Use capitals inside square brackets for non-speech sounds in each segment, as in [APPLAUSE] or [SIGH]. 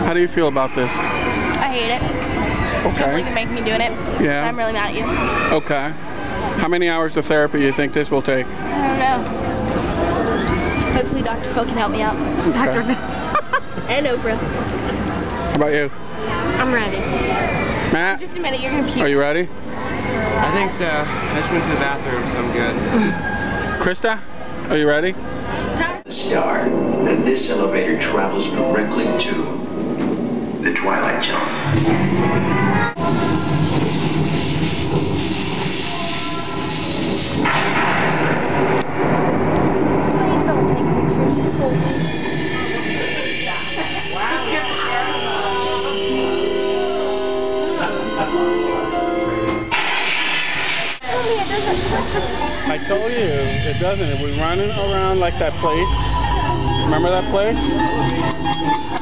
How do you feel about this? I hate it. I can't believe Okay. make me doing it. Yeah. I'm really mad at you. Okay. How many hours of therapy do you think this will take? I don't know. Hopefully Dr. Phil can help me out. Okay. Dr. Phil. [LAUGHS] and Oprah. How about you? I'm ready. Matt, Just a minute, you're gonna puke. are you ready? I think so. I just went to the bathroom, so I'm good. [LAUGHS] Krista, are you ready? Star, and this elevator travels directly to the Twilight Zone. Please don't take pictures. Just me. Tell me it doesn't work. I told you, it doesn't. We're running around like that place. Remember that place?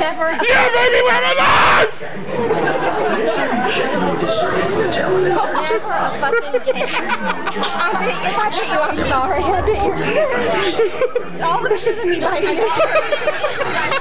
Never. Yeah, baby, we're alive! genuinely deserve hotel and Never a fucking it. I [LAUGHS] if I bit you, I'm sorry. I bit you. [LAUGHS] All the pictures of me you. [LAUGHS]